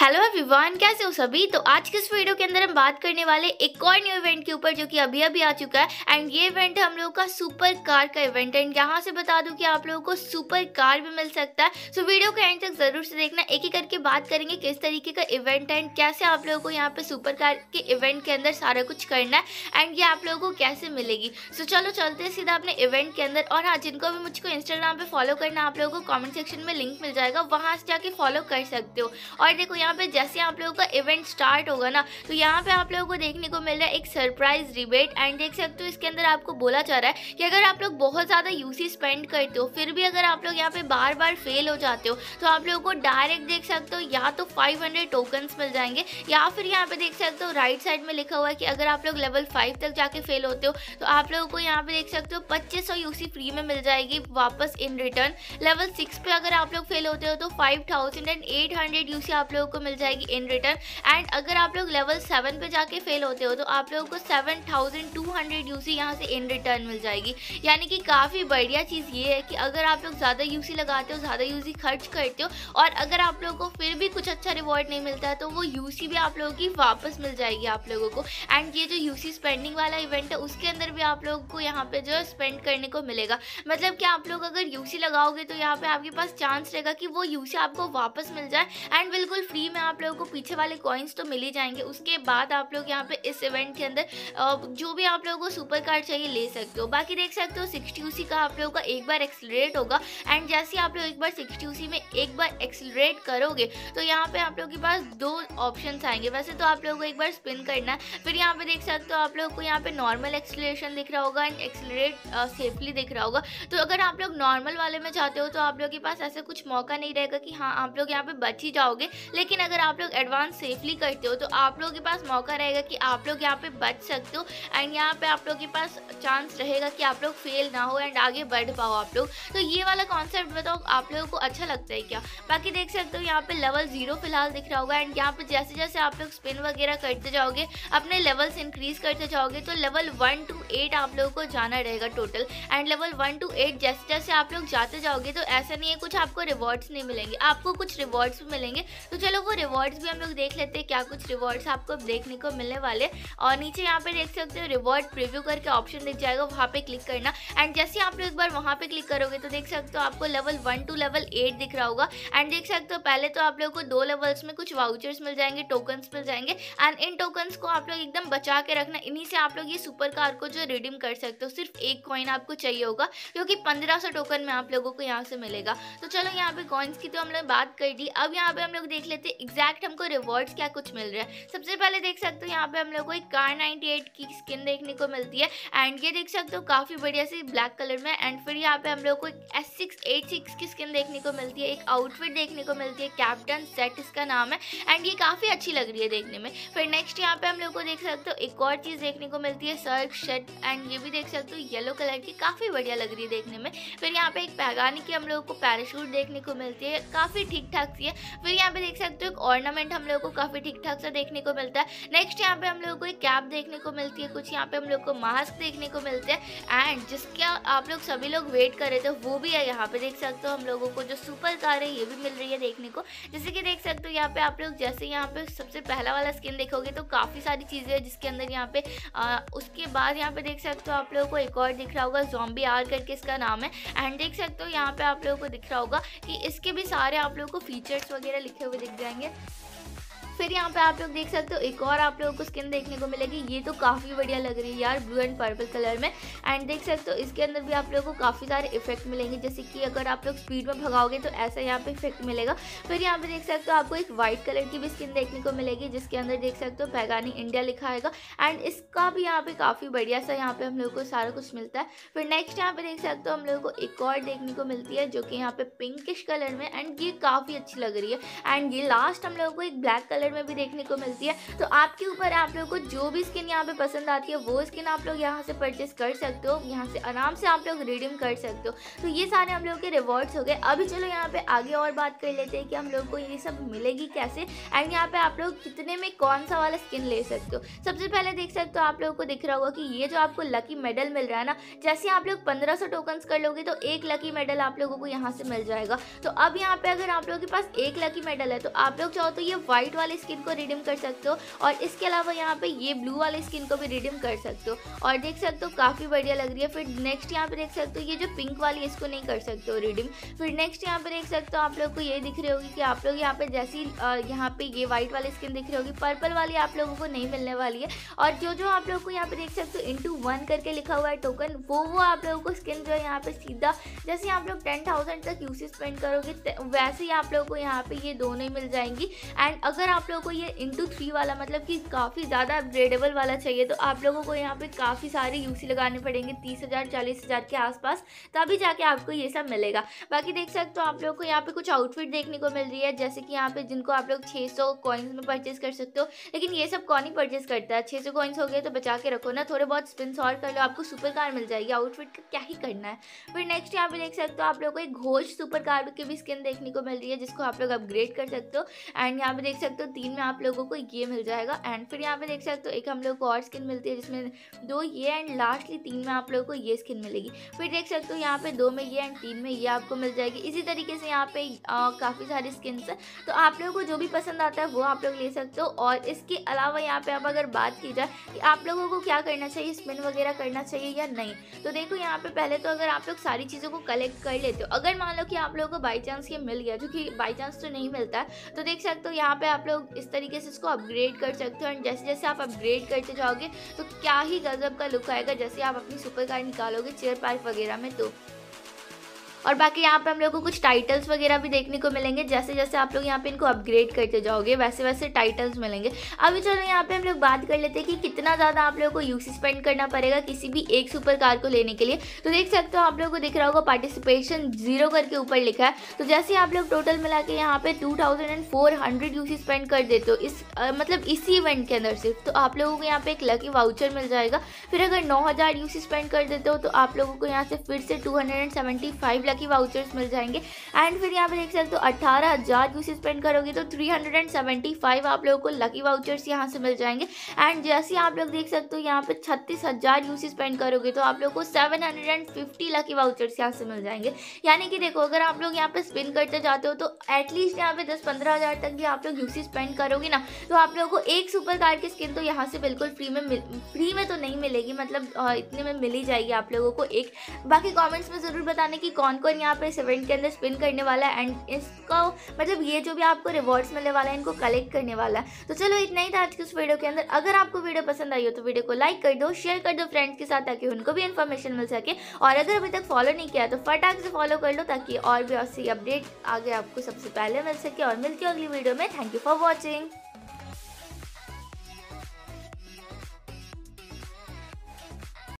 Hello everyone कैसे हो सभी? तो आज के इस वीडियो के अंदर हम बात करने वाले एक और न्यू इवेंट के ऊपर जो कि अभी अभी आ चुका है। एंड ये इवेंट है हम लोगों का सुपर कार का इवेंट एंड यहाँ से बता दूँ कि आप लोगों को सुपर कार भी मिल सकता है। सो वीडियो को एंड तक ज़रूर से देखना। एक ही करके बात करेंगे किस तरीके का इवेंट है एंड कैसे आप लोगों को यहाँ पे सुपर कार के इवेंट के अंदर सारा कुछ करना है। एंड ये आप लोगों को कैसे मिलेगी? सो चलो चलते हैं सीधा अपने इवेंट के अंदर। और हाँ जिनको भी मुझको इंस्टाग्राम पे फॉलो करना आप लोगों को कॉमेंट सेक्शन में लिंक मिल जाएगा। वहाँ से जाके फॉलो कर सकते हो। और देखो, यहाँ पे जैसे आप लोगों का इवेंट स्टार्ट होगा ना तो यहाँ पे आप लोगों को देखने को मिल रहा है एक सरप्राइज़ रिबेट एंड देख सकते हो इसके अंदर आपको बोला जा रहा है कि अगर आप लोग बहुत ज़्यादा यूसी स्पेंड करते हो, फिर भी अगर आप लोग यहाँ पे बार बार फेल हो जाते हो तो आप लोगों को डायरेक्ट देख सकते हो या तो 500 टोकन्स मिल जाएँगे, या फिर यहाँ पे देख सकते हो राइट साइड में लिखा हुआ है कि अगर आप लोग लेवल फाइव तक जाके फेल होते हो तो आप लोगों को यहाँ पे देख सकते हो पच्चीस सौ यूसी फ्री में मिल जाएगी वापस इन रिटर्न लेवल सिक्स पे अगर आप लोग फेल होते हो तो five thousand and eight hundred UC आप लोगों को मिल जाएगी इन रिटर्न एंड अगर आप लोग लेवल सेवन पे जाके फेल होते हो तो आप लोगों को seven thousand two hundred UC यहाँ से इन रिटर्न मिल जाएगी. यानी कि काफ़ी बढ़िया चीज़ ये है कि अगर आप लोग ज़्यादा यूसी लगाते हो, ज़्यादा यूसी खर्च करते हो, और अगर आप लोगों को फिर भी कुछ अच्छा रिवॉर्ड नहीं मिलता है तो वो यूसी भी आप लोगों की वापस मिल जाएगी आप लोगों को. एंड ये जो यूसी स्पेंडिंग वाला इवेंट है, उसके अंदर भी आप लोगों को यहाँ पे जो है स्पेंड करने को मिलेगा. मतलब कि आप लोग अगर यूसी लगाओगे तो यहाँ पे आपके पास चांस रहेगा कि वो यूसी आपको वापस मिल जाए एंड बिल्कुल फ्री में आप लोगों को पीछे वाले कॉइन्स तो मिल ही जाएँगे। उसके बाद आप लोग यहाँ पे इस इवेंट के अंदर जो भी आप लोगों को सुपर कार चाहिए ले सकते हो। बाकी देख सकते हो सिक्सटी यूसी का आप लोगों का एक बार एक्सलरेट होगा। एंड जैसे आप लोग एक बार सिक्सटी यूसी में एक बार एक्सलरेट करोगे तो यहाँ पे आप लोगों के पास दो ऑप्शन आएँगे। वैसे तो आप लोगों को एक बार स्पिन करना है। फिर यहाँ पे देख सकते हो आप लोगों को यहाँ पे नॉर्मल एक्सलेशन दिख रहा होगा एंड एक्सलरेट सेफली दिख रहा होगा। तो अगर आप लोग नॉर्मल वाले में जाते हो तो आप लोग के पास ऐसा कुछ मौका नहीं रहेगा कि हाँ आप लोग यहाँ पे बच ही जाओगे। लेकिन अगर आप लोग एडवांस सेफली करते हो तो आप लोगों के पास मौका रहेगा कि आप लोग यहाँ पे बच सकते हो। एंड यहाँ पे आप लोग के पास चांस रहेगा कि आप लोग फेल ना हो एंड आगे बढ़ पाओ आप लोग। तो ये वाला कॉन्सेप्ट बताओ, आप लोगों को अच्छा लगता है क्या? बाकी देख सकते हो, यहाँ पे लेवल ज़ीरो फ़िलहाल दिख रहा होगा एंड यहाँ पे जैसे जैसे आप लोग स्पिन वगैरह करते जाओगे, अपने लेवल्स इंक्रीज करते जाओगे तो लेवल वन टू एट आप लोगों को जाना रहेगा total and level one to eight जैसे जैसे आप लोग जाते जाओगे तो ऐसा नहीं है कुछ आपको रिवॉर्ड्स नहीं मिलेंगे। आपको कुछ रिवॉर्ड्स भी मिलेंगे। तो चलो, वो रिवॉर्ड्स भी हम लोग देख लेते हैं, क्या कुछ रिवॉर्ड्स आपको देखने को मिलने वाले और नीचे यहाँ पे देख सकते हो रिवॉर्ड प्रीव्यू करके ऑप्शन दिख जाएगा, वहाँ पे क्लिक करना। एंड जैसे आप लोग एक बार वहाँ पे क्लिक करोगे तो देख सकते हो आपको level one to level eight दिख रहा होगा। एंड देख सकते हो, पहले तो आप लोग को दो लेवल्स में कुछ वाउचर्स मिल जाएँगे टोकन्स मिल जाएँगे। एंड इन टोकन्स को आप लोग एकदम बचा के रखना। इन्हीं से आप लोग ये सुपर कार को जो रिडीम कर सकते हो, सिर्फ़ एक कॉइन आपको चाहिए होगा, क्योंकि पंद्रह सौ टोकन में आप लोगों को यहाँ से मिलेगा। तो चलो यहाँ पे कॉइन्स की तो हम लोग बात कर दी अब यहाँ पे हम लोग देख लेते एग्जैक्ट हमको रिवॉर्ड्स क्या कुछ मिल रहा है? सबसे पहले देख सकते हो यहाँ पे हम लोग को एक कार 98 की स्किन देखने को मिलती है। एंड ये देख सकते हो काफ़ी बढ़िया सी ब्लैक कलर में एंड फिर यहाँ पे हम लोग को एक एस सिक्स एट सिक्स की स्किन देखने को मिलती है। एक आउटफिट देखने को मिलती है। कैप्टन सेट इसका नाम है। एंड ये काफ़ी अच्छी लग रही है देखने में। फिर नेक्स्ट यहाँ पे हम लोग को देख सकते हो एक और चीज़ देखने को मिलती है सर्क शर्ट एंड ये भी देख सकते हो येलो कलर की काफ़ी बढ़िया लग रही है देखने में। फिर यहाँ पे एक पैगानी की हम लोग को पैराशूट देखने को मिलती है। काफ़ी ठीक ठाक सी है। फिर यहाँ पे देख सकते हो एक ऑर्नामेंट हम लोग को काफ़ी ठीक ठाक सा देखने को मिलता है। नेक्स्ट यहाँ पे हम लोगों को एक कैप देखने को मिलती है, कुछ यहाँ पे हम लोग को मास्क देखने को मिलते हैं। एंड जिसका आप लोग सभी लोग वेट कर रहे थे, वो भी है यहाँ पे देख सकते हो हम लोगों को, जो सुपर कार है, ये भी मिल रही है देखने को। जैसे कि देख सकते हो यहाँ पे आप लोग जैसे यहाँ पे सबसे पहला वाला स्किन देखोगे तो काफ़ी सारी चीज़ें हैं जिसके अंदर यहाँ पे उसके बाद यहाँ पे देख सकते हो आप लोगों को एक और दिख रहा होगा जॉम्बी आर करके इसका नाम है। एंड देख सकते हो यहाँ पे आप लोगों को दिख रहा होगा कि इसके भी सारे आप लोगों को फीचर्स वगैरह लिखे हुए दिख जाएँगे। फिर यहाँ पे आप लोग देख सकते हो, एक और आप लोगों को स्किन देखने को मिलेगी। ये तो काफ़ी बढ़िया लग रही है यार ब्लू एंड पर्पल कलर में। एंड देख सकते हो, इसके अंदर भी आप लोगों को काफ़ी सारे इफ़ेक्ट मिलेंगे। जैसे कि अगर आप लोग स्पीड में भगाओगे तो ऐसा यहाँ पे इफ़ेक्ट मिलेगा। फिर यहाँ पे देख सकते हो, आपको एक व्हाइट कलर की भी स्किन देखने को मिलेगी, जिसके अंदर देख सकते हो पैगानी इंडिया लिखा आएगा। एंड इसका भी यहाँ पे काफ़ी बढ़िया सा यहाँ पे हम लोग को सारा कुछ मिलता है। फिर नेक्स्ट यहाँ पे देख सकते हो, हम लोग को एक और देखने को मिलती है, जो कि यहाँ पे पिंकिश कलर में एंड ये काफ़ी अच्छी लग रही है। एंड ये लास्ट हम लोग को एक ब्लैक कलर कलर में भी देखने को मिलती है। तो आपके ऊपर, आप लोग को जो भी स्किन यहाँ पे पसंद आती है, वो स्किन आप लोग यहाँ से परचेस कर सकते हो। यहाँ से आराम से आप लोग रिडीम कर सकते हो। तो ये सारे हम लोग के रिवॉर्ड्स हो गए। अभी चलो यहाँ पे आगे और बात कर लेते हैं कि हम लोग को ये सब मिलेगी कैसे। एंड यहाँ पे आप लोग कितने में कौन सा वाला स्किन ले सकते हो। सबसे पहले देख सकते हो आप लोगों को दिख रहा होगा कि ये जो आपको लकी मेडल मिल रहा है ना, जैसे आप लोग पंद्रह सौ टोकन्स कर लोगे तो एक लकी मेडल आप लोगों को यहाँ से मिल जाएगा। तो अब यहाँ पे अगर आप लोगों के पास एक लकी मेडल है तो आप लोग चाहो तो ये व्हाइट वाले स्किन को रिडीम कर सकते हो और इसके अलावा यहाँ पे ये ब्लू वाले स्किन को भी रिडीम कर सकते हो। और देख सकते हो काफ़ी बढ़िया लग रही है। फिर नेक्स्ट यहाँ पे देख सकते हो ये जो पिंक वाली इसको नहीं कर सकते हो रिडीम फिर नेक्स्ट यहाँ पे देख सकते हो आप लोग को ये दिख रही होगी कि आप लोग यहाँ पे जैसी यहाँ पे ये व्हाइट वाली स्किन दिख रही होगी पर्पल वाली आप लोगों को नहीं मिलने वाली है। और जो जो आप लोग को यहाँ पे देख सकते हो इंटू वन करके लिखा हुआ है टोकन वो वो आप लोगों को स्किन जो है यहाँ पे सीधा, जैसे आप लोग टेन थाउज़ेंड तक यूसी स्पेंड करोगे वैसे ही आप लोगों को यहाँ पे ये दोनों ही मिल जाएँगी। एंड अगर आप लोगों को ये इंटू थ्री वाला मतलब कि काफ़ी ज़्यादा अपग्रेडेबल वाला चाहिए तो आप लोगों को यहाँ पे काफ़ी सारे यूसी लगाने पड़ेंगे, तीस हज़ार, चालीस हज़ार के आसपास, तभी जाके आपको ये सब मिलेगा। बाकी देख सकते हो आप लोग को यहाँ पे कुछ आउटफिट देखने को मिल रही है, जैसे कि यहाँ पे जिनको आप लोग छः सौ कॉइन्स में परचेज कर सकते हो, लेकिन ये सब कौन ही परचेज करता है? छः सौ कॉइन्स हो गए तो बचा के रखो ना, थोड़े बहुत स्पिन और कर लो, आपको सुपर कार मिल जाएगी आउटफिट का क्या ही करना है। फिर नेक्स्ट यहाँ पे देख सकते हो आप लोग को एक घोष सुपर कार की भी स्किन देखने को मिल रही है, जिसको आप लोग अपग्रेड कर सकते हो एंड यहाँ पे देख सकते हो तीन में आप लोगों को ये मिल जाएगा। एंड फिर यहाँ पे देख सकते हो, एक हम लोग को और स्किन मिलती है, जिसमें दो ये एंड लास्टली तीन में आप लोगों को ये स्किन मिलेगी। फिर देख सकते हो, यहाँ पे दो में ये एंड तीन में ये आपको मिल जाएगी। इसी तरीके से यहाँ पे काफ़ी सारी स्किन है। तो आप लोगों को जो भी पसंद आता है, वो आप लोग ले सकते हो। और इसके अलावा यहाँ पे अब अगर बात की जाए, कि आप लोगों को क्या करना चाहिए स्पिन वगैरह करना चाहिए या नहीं? तो देखो, यहाँ पे पहले तो अगर आप लोग सारी चीज़ों को कलेक्ट कर लेते हो, अगर मान लो कि आप लोगों को बाई चांस ये मिल गया जो कि बाई चांस तो नहीं मिलता तो देख सकते हो, यहाँ पे आप लोग इस तरीके से इसको अपग्रेड कर सकते हो। एंड जैसे जैसे आप अपग्रेड करते जाओगे तो क्या ही गजब का लुक आएगा जैसे आप अपनी सुपर कार निकालोगे चेयर पार्क वगैरह में तो और बाकी यहाँ पे हम लोग को कुछ टाइटल्स वगैरह भी देखने को मिलेंगे। जैसे जैसे आप लोग यहाँ पे इनको अपग्रेड करते जाओगे वैसे वैसे टाइटल्स मिलेंगे। अभी चलो यहाँ पे हम लोग बात कर लेते हैं कि कितना ज़्यादा आप लोगों को यूसी स्पेंड करना पड़ेगा किसी भी एक सुपर कार को लेने के लिए। तो देख सकते हो आप लोग को दिख रहा होगा पार्टिसिपेशन ज़ीरो करके ऊपर लिखा है। तो जैसे आप लोग टोटल मिला के यहाँ पे two thousand and four hundred UC spend कर देते हो इस आ, मतलब इसी इवेंट के अंदर सिर्फ़ तो आप लोगों को यहाँ पे एक लकी वाउचर मिल जाएगा। फिर अगर नौ हज़ार यूसी स्पेंड कर देते हो तो आप लोगों को यहाँ से फिर से two hundred and seventy five lucky vouchers मिल जाएँगे। एंड फिर यहाँ पे देख सकते हो अट्ठारह हज़ार यूसी स्पेंड करोगे तो three hundred and seventy five आप लोगों को लकी वाउचर्स यहाँ से मिल जाएँगे। एंड जैसे आप लोग देख सकते हो, यहाँ पे छत्तीस हज़ार यूसी स्पेंड करोगे तो आप लोग को seven hundred and fifty lucky vouchers यहाँ से मिल जाएँगे। यानी कि देखो, अगर आप लोग यहाँ पे स्पिन करते जाते हो तो एटलीस्ट यहाँ पे दस पंद्रह हज़ार तक भी आप लोग यूसी स्पेंड करोगे ना। तो आप लोगों को एक सुपर कार की स्किन तो यहाँ से बिल्कुल फ्री में फ्री में तो नहीं मिलेगी मतलब इतने में मिल ही जाएगी आप लोगों को एक। बाकी कॉमेंट्स में ज़रूर बताने की कौन कौन यहाँ पे इवेंट के अंदर स्पिन करने वाला है एंड इसको मतलब ये जो भी आपको रिवॉर्ड्स मिलने वाला है, इनको कलेक्ट करने वाला है। तो चलो, इतना ही था आज की उस वीडियो के अंदर। अगर आपको वीडियो पसंद आई हो तो वीडियो को लाइक कर दो शेयर कर दो फ्रेंड्स के साथ ताकि उनको भी इन्फॉर्मेशन मिल सके। और अगर अभी तक फॉलो नहीं किया तो फटाक से फॉलो कर लो ताकि और भी ऐसी अपडेट आगे आपको सबसे पहले मिल सके। और मिलती हो अगली वीडियो में। Thank you for watching